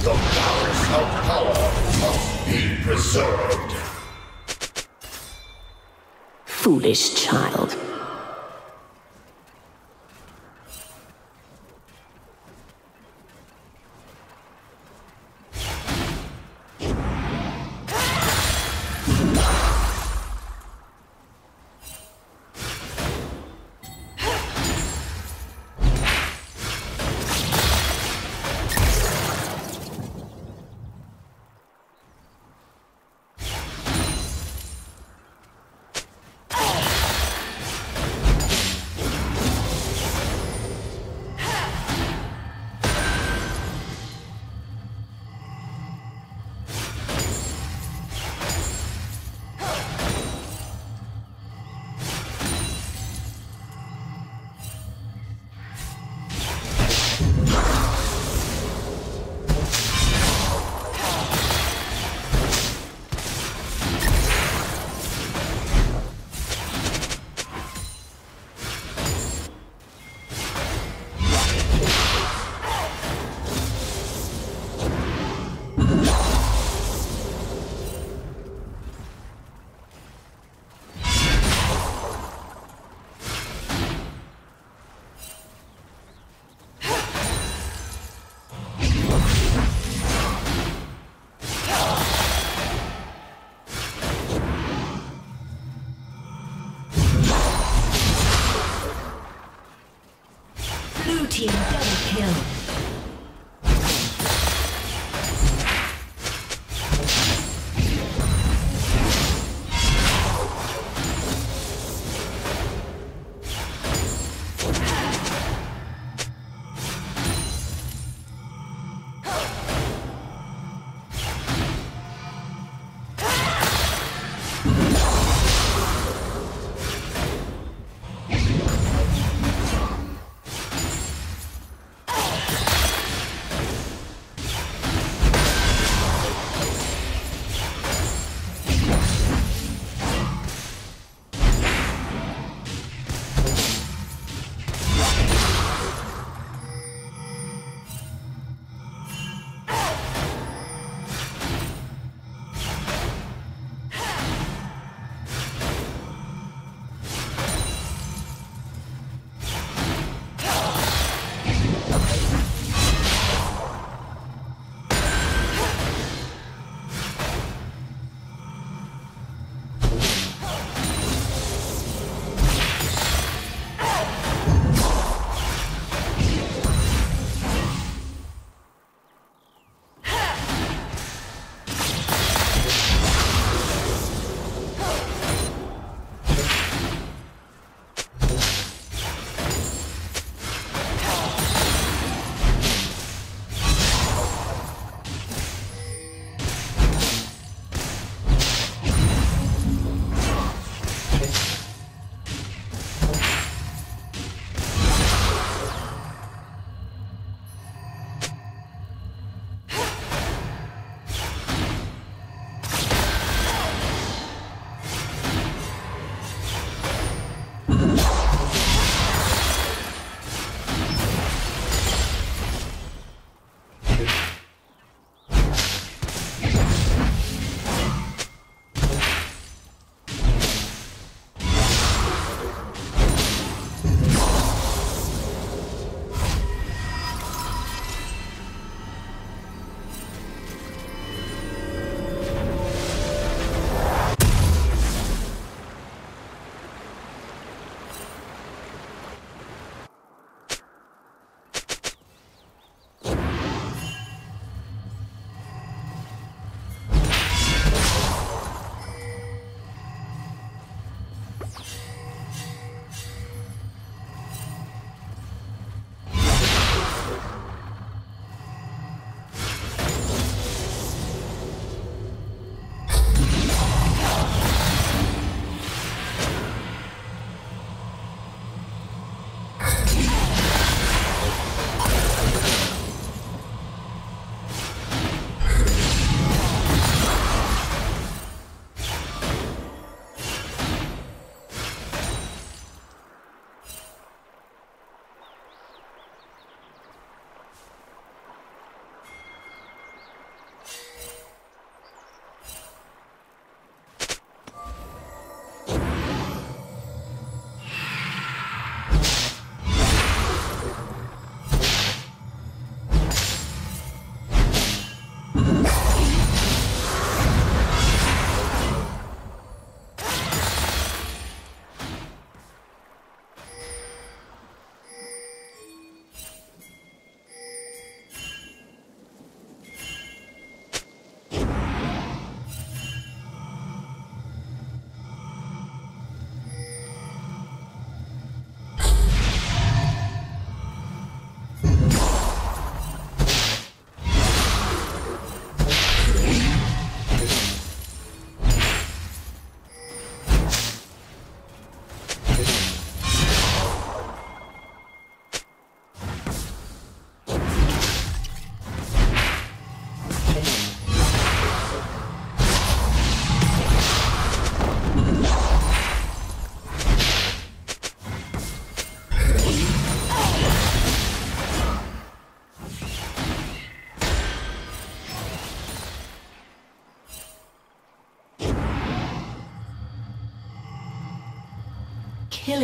The balance of power must be preserved. Foolish child.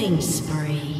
Killing spree.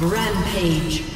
Rampage.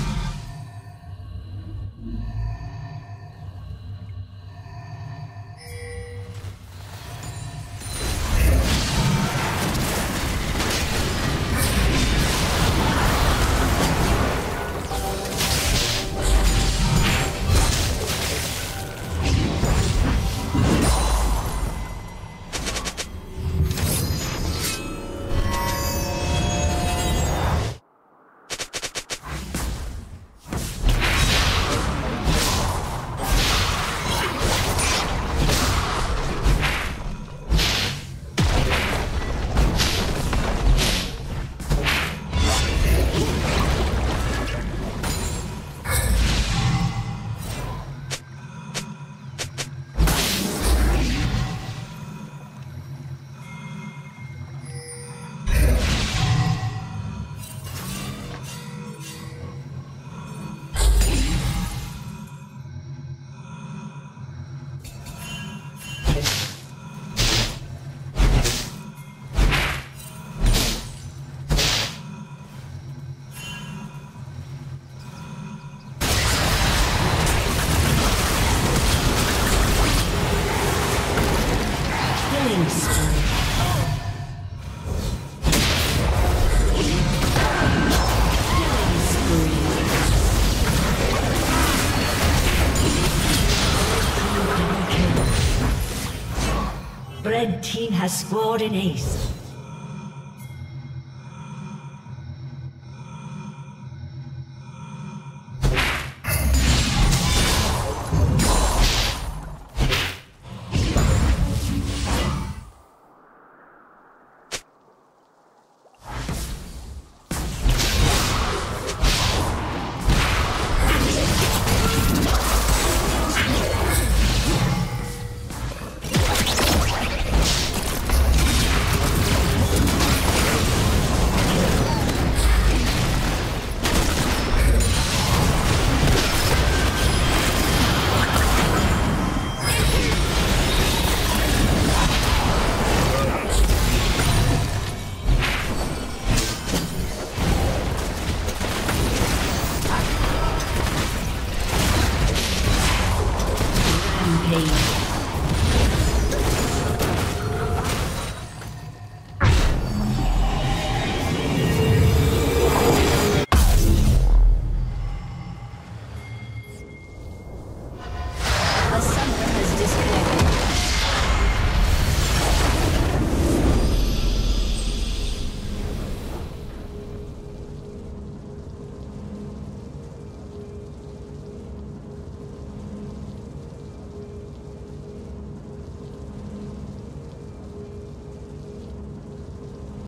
Has scored an ace.